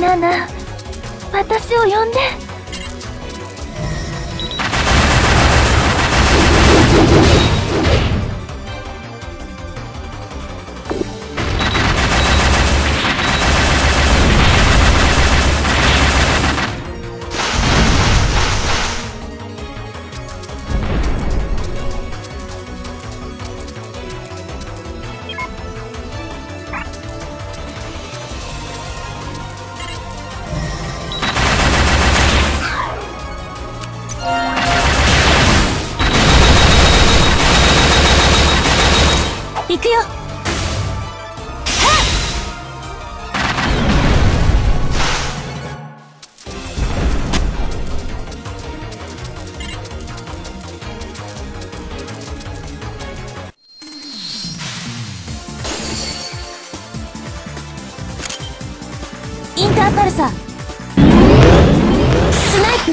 ナナ私を呼んで。くよ。インターパルサー。スナイプ。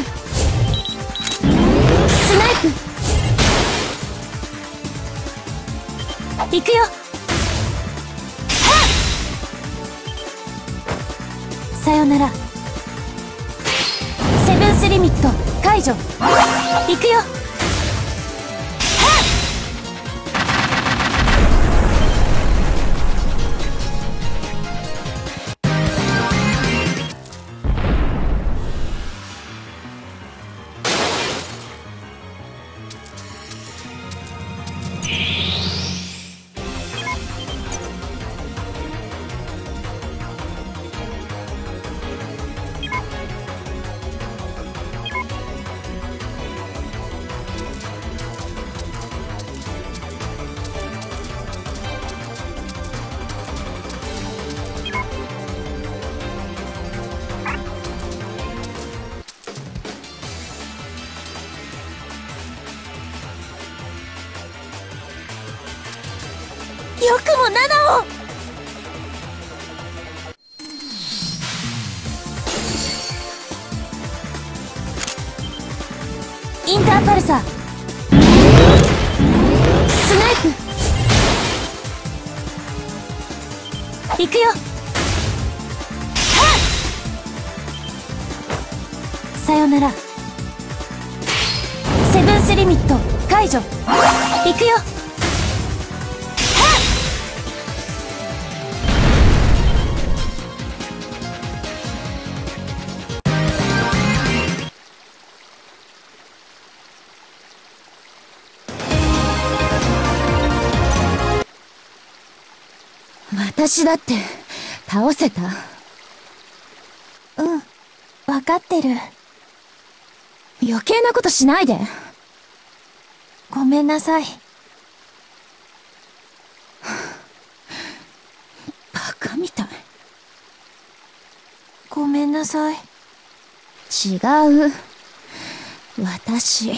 スナイプ。行くよ。さよなら。セブンスリミット解除。行くよ。よくも7をインターパルサ。ースナイプ。行くよ。さよなら。セブンスリミット。解除。行くよ。私だって倒せた？うん分かってる。余計なことしないで。ごめんなさい。バカみたい。ごめんなさい。違う。私。あ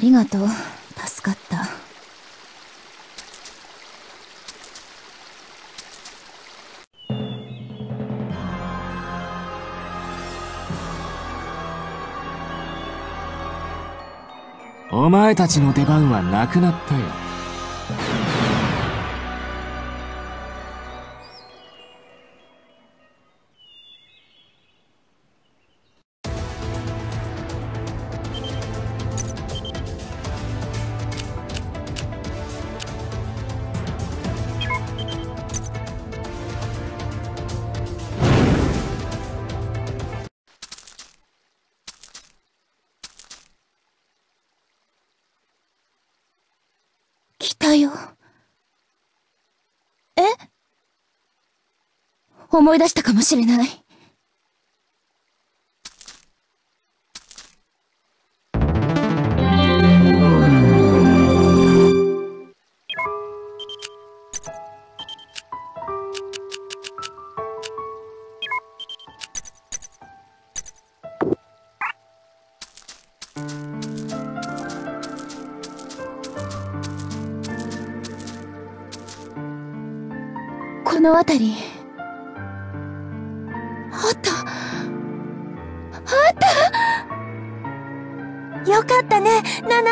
りがとう。助かった。お前たちの出番はなくなったよ。思い出したかもしれない。この辺り。ナナ。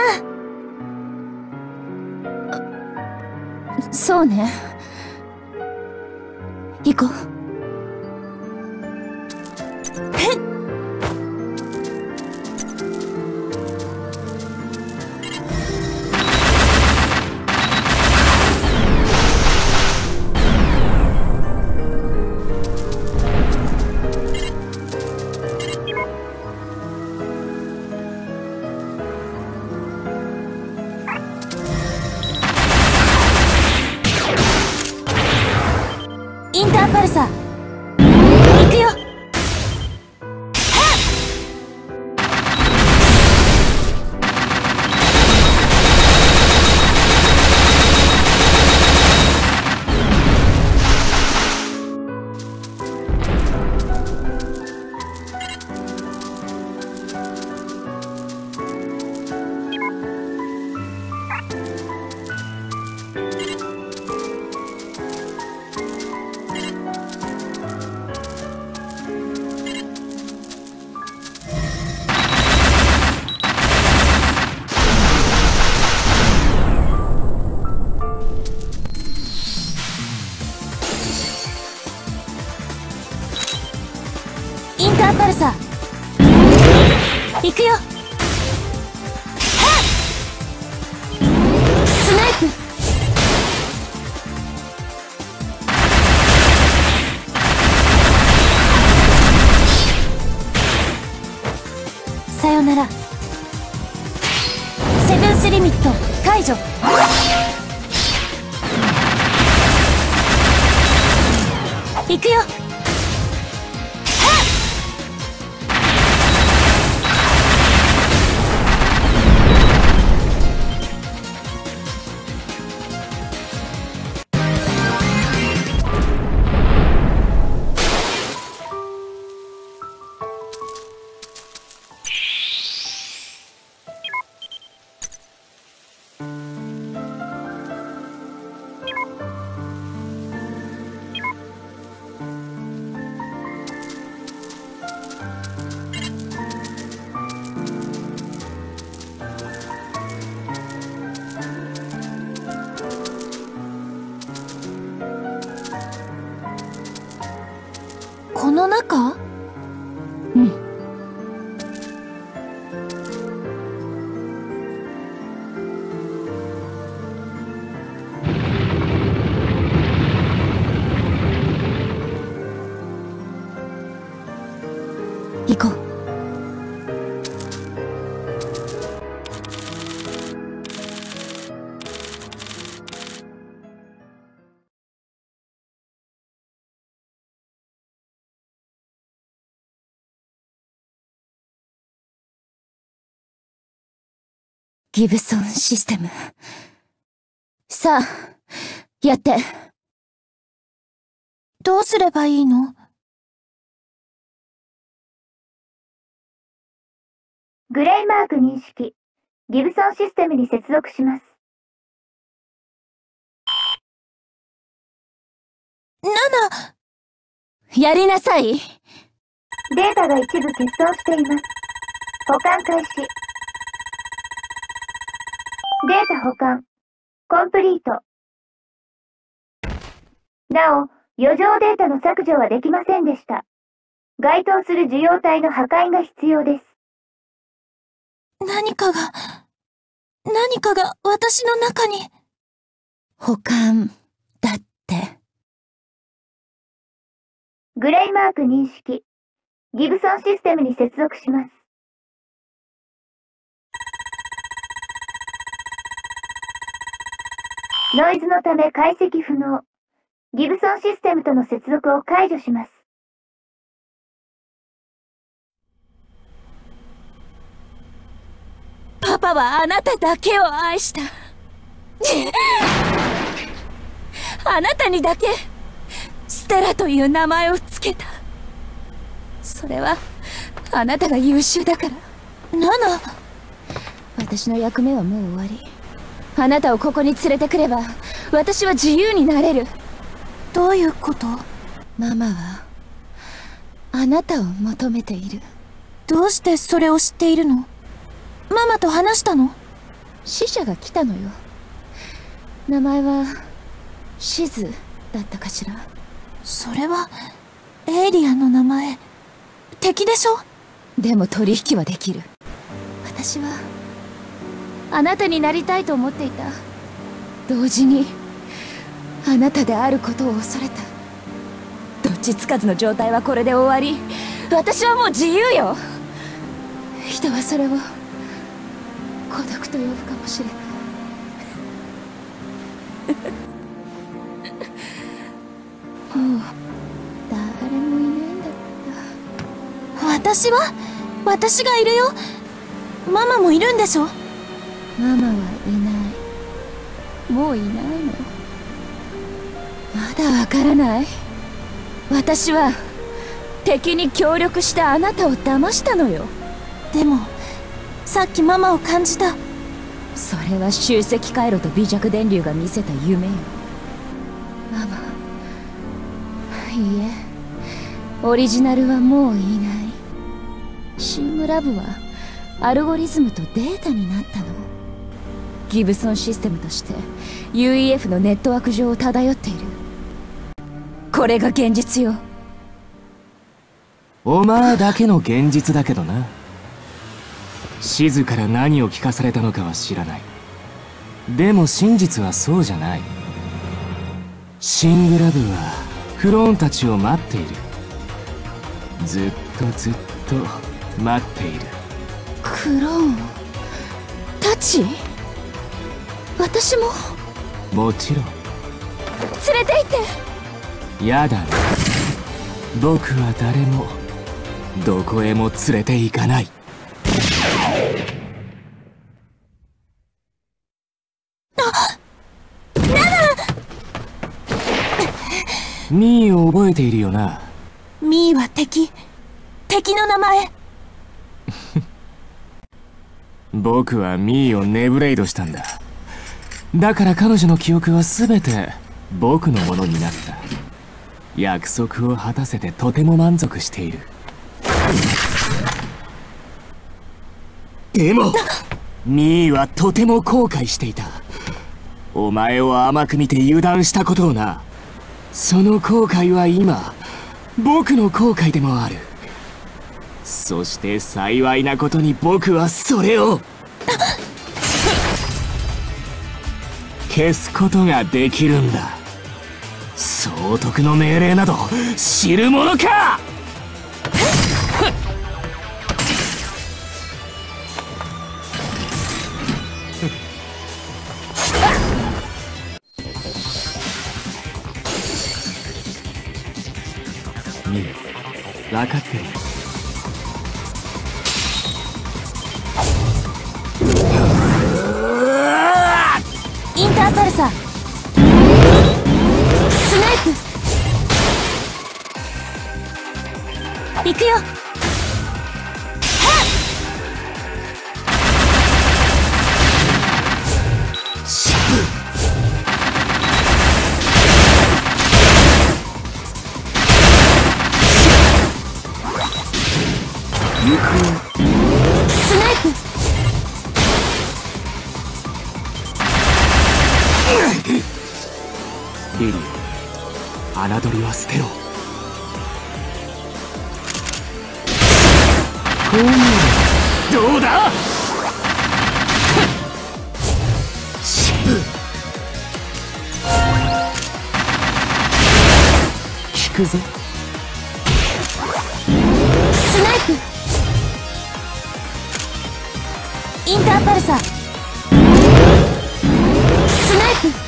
そうね。行こう。ンターパルサー行くよ。スナイプ。さよなら。セブンスリミット解除。行くよ。こギブソンシステム。さあ、やって。どうすればいいの？グレイマーク認識。ギブソンシステムに接続します。ナナやりなさいデータが一部欠損しています。保管開始。データ保管。コンプリート。なお、余剰データの削除はできませんでした。該当する受容体の破壊が必要です。何かが、何かが私の中に。保管、だって。グレイマーク認識。ギブソンシステムに接続します。ノイズのため解析不能。ギブソンシステムとの接続を解除します。パパはあなただけを愛した。あなたにだけ、ステラという名前を付けた。それは、あなたが優秀だから。ナナ私の役目はもう終わり。あなたをここに連れてくれば私は自由になれる。どういうこと？ママはあなたを求めている。どうしてそれを知っているの？ママと話したの？死者が来たのよ。名前はシズだったかしら。それはエイリアンの名前。敵でしょ？でも取引はできる。私はあなたになりたいと思っていた。同時にあなたであることを恐れた。どっちつかずの状態はこれで終わり。私はもう自由よ。人はそれを孤独と呼ぶかもしれない。もう誰もいないんだった。私は私がいるよ。ママもいるんでしょ。ママはいない。もういないの？まだわからない？私は敵に協力してあなたを騙したのよ。でもさっきママを感じた。それは集積回路と微弱電流が見せた夢よ。ママいいえ。オリジナルはもういない。シングラブはアルゴリズムとデータになったの。ギブソンシステムとして UEF のネットワーク上を漂っている。これが現実よ。お前だけの現実だけどな。静から何を聞かされたのかは知らない。でも真実はそうじゃない。シングラブはクローンたちを待っている。ずっとずっと待っている。クローン？たち私も。もちろん。連れて行って。やだな。僕は誰もどこへも連れて行かない。ミーを覚えているよなミーは敵敵の名前僕はミーをネブレイドしたんだだから彼女の記憶は全て僕のものになった。約束を果たせてとても満足している。でもミーはとても後悔していた。お前を甘く見て油断したことをな。その後悔は今僕の後悔でもある。そして幸いなことに僕はそれを。消すことができるんだ。総督の命令など知るものか！分かってる。スネープ行くよ。どうだ？聞くぞ。スナイプ。インターパルサ。スナイプ。